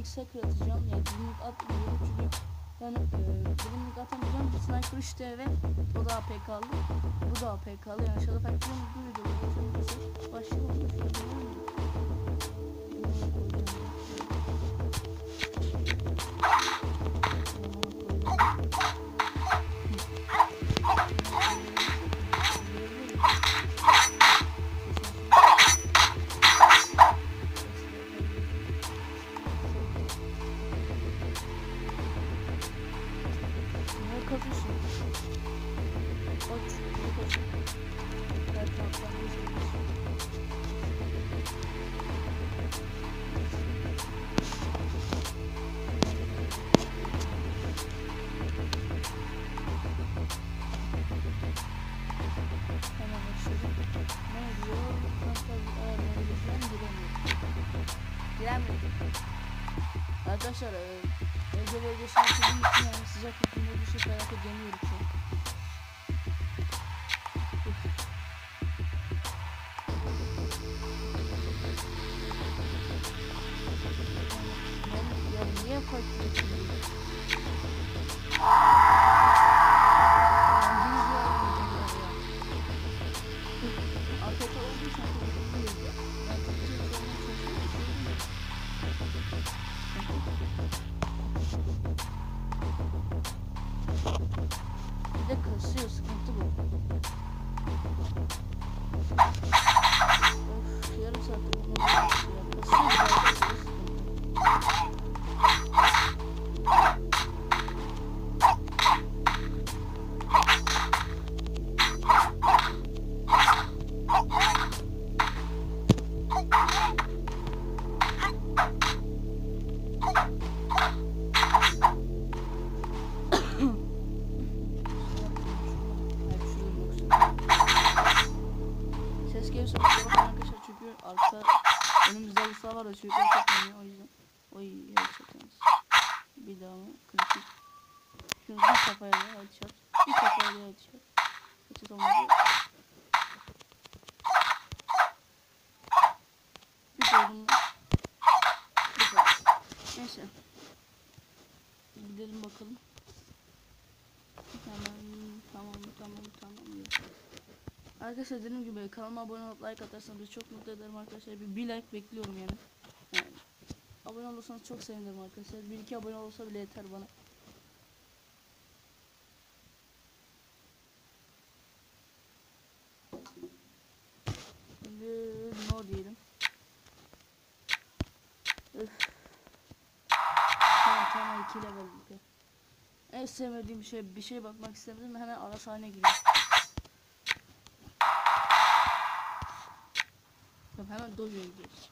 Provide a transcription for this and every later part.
Dilimlik sakır atacağım. Yani dilimlik atmayacağım çünkü yani e, dilimlik atamayacağım. Sniper işte ve o da APK'lı. Bu da APK'lı. Yani Shadow Factory'nin bu videoda başlayalım. Ne Arkadaşlar, e, Ege ve Ege'sini sizin için yani sıcak iklimde bir şey felaket yanıyorum şu an. Ben- Ya niye arka önümüzde halısa var da çocuklar çok oynuyor o yüzden. Oy headshot yalnız. Bir daha mı? Kritik. Şunu bir kafaya da headshot. Bir kafaya da headshot. Headshot olmadı. Bir doğrum. Bir kadar. Neyse. Gidelim bakalım. Tamam, tamam, tamam, tamam. Arkadaşlar dediğim gibi kanalıma abone olup like atarsanız çok mutlu ederim arkadaşlar. Bir, bir like bekliyorum yani. yani. Abone olursanız çok sevinirim arkadaşlar. Bir iki abone olsa bile yeter bana. Şimdi no diyelim. Tamam tamam 2 level. En sevmediğim şey bir şey bakmak istemedim hemen ara sahne giriyor. Tamam hemen dojo'ya gidiyoruz.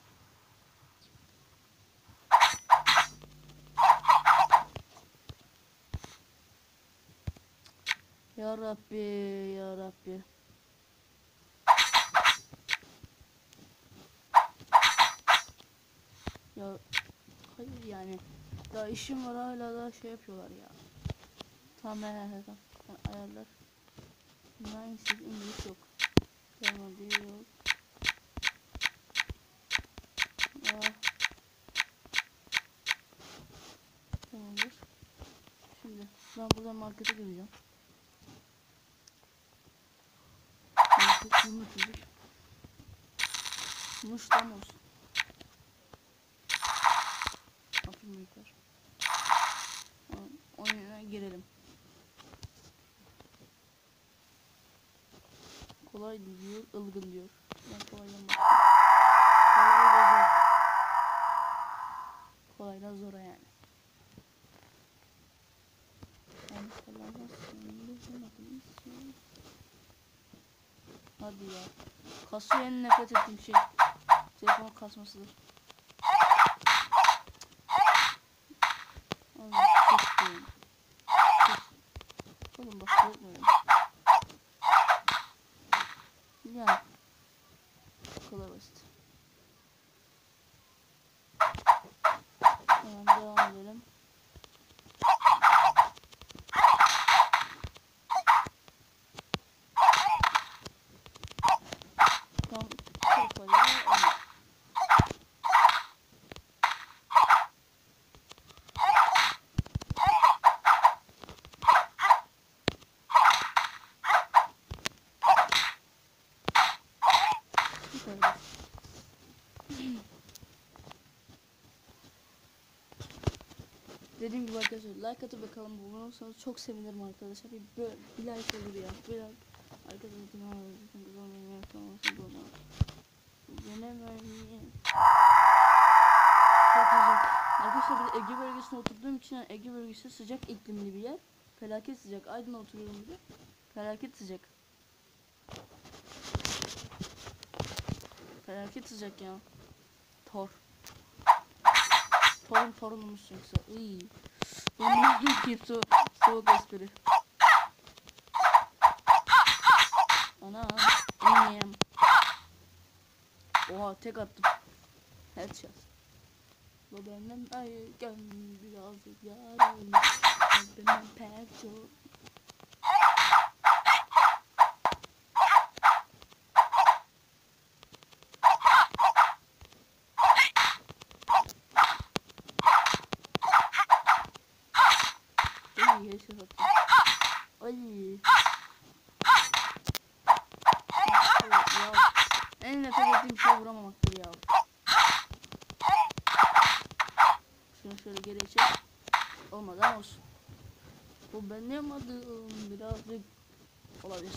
Ya Rabbi ya Rabbi. Ya hayır yani. Daha işim var hala da şey yapıyorlar ya. Tamam ben he, he, tamam. Ben ayarlar. Nice İngiliz yok. Tamam yok. Ben buradan markete gireceğim. Market yumuşacık. Muştan olsun. Bakın büyükler. Oyuna girelim. Kolay diyor, ılgın diyor. Ben kolaydan başlayayım. Kolay ve zor. Kolaydan zora yani. Yani kolaydan Hadi ya. Kasıyor en nefret ettiğim şey. Telefon kasmasıdır. Oğlum bak korkmuyorum. Yani. Bu kadar basit. Tamam devam edelim. Tam kafayı Dediğim gibi arkadaşlar like atıp bakalım abone olursanız çok sevinirim arkadaşlar. Bir, böyle, bir like olur ya. Bir like. Arkadaşlar ne var? Güzel benim yapamazsın bunu. Yenemeyin. Çok sıcak. Arkadaşlar bir Ege bölgesine oturduğum için yani Ege bölgesi sıcak iklimli bir yer. Felaket sıcak. Aydın'da oturuyorum bir de. Felaket sıcak. Felaket sıcak ya. Tor. Torun torunumuz yoksa. Iy. Benim gibi su, soğuk espri. Ana. Annem. Oha tek attım. Headshot. Bu benim ayıken birazcık yaralı. Bu benim pek çok. Ay headshot attım. Ay. Ya, en şey vuramamaktır ya. Şunu şöyle geri çek. Olmadı ama olsun. Bu benim adım birazcık olabilir.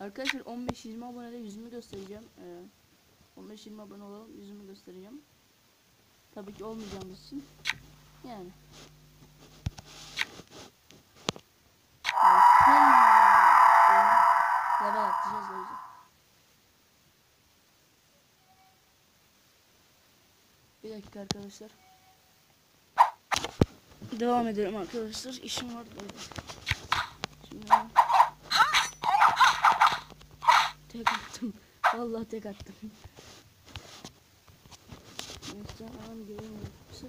Arkadaşlar 15-20 abonede yüzümü göstereceğim. Ee, 15-20 abone olalım yüzümü göstereceğim. Tabii ki olmayacağımız için. Yani. Level atacağız o yüzden. Dakika arkadaşlar. Devam edelim arkadaşlar. İşim var da. Şimdi tek attım. Vallahi tek attım. Neyse geleyim yoksa.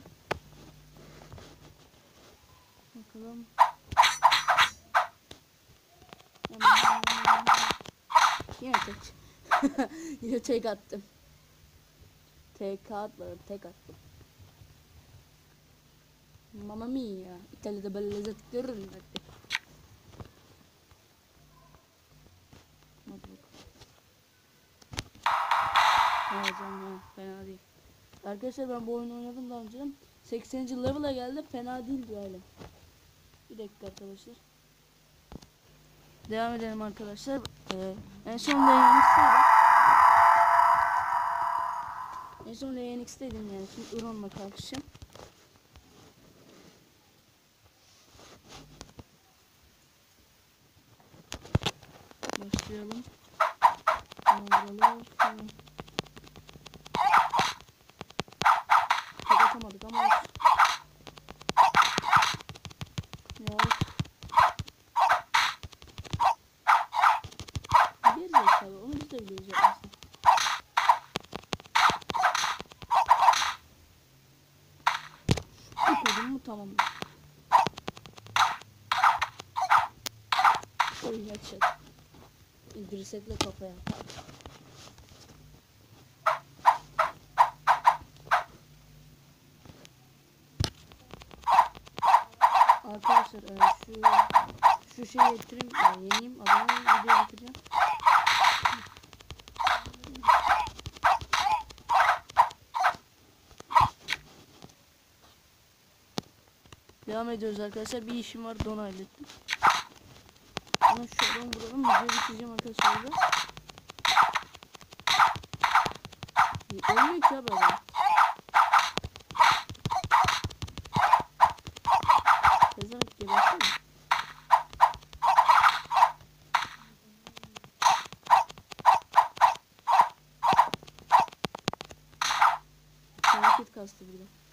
Bakalım. Yine tek. Yine tek attım. Tek atmadım, tek attım. Mamma mia, İtalya'da böyle lezzet. Evet canım ya, fena değil. Arkadaşlar ben bu oyunu oynadım daha önce. 80. level'a geldi, fena değildi öyle. Bir dakika arkadaşlar. Devam edelim arkadaşlar. Ee, en son DNX'teydim. En son DNX'teydim yani. Şimdi Iron'la kalkışacağım. Başlayalım. Kaldıralım. Tamam. Tek atamadık ama olsun. Ya. Bir zekalı onu biz de biliyoruz aslında. Bir kodum mu tamamdır. Oy headshot. İdriset'le kafaya. Arkadaşlar e, şu şu şeyi getireyim, e, yeneyim, adamı video getireceğim. Devam ediyoruz arkadaşlar. Bir işim var, onu hallettim. Ama şuradan vuralım, video bitireceğim arkadaşlar burada. E, Ölmüyor ki abi adam. Pezevenk gebersene. Felaket kastı burada.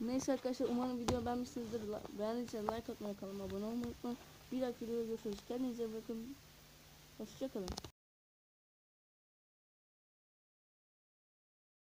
Neyse arkadaşlar umarım video beğenmişsinizdir. Beğendiyseniz like atmayı, kanalıma abone olmayı unutmayın. Bir dahaki videoda görüşürüz. Kendinize bakın. Hoşçakalın.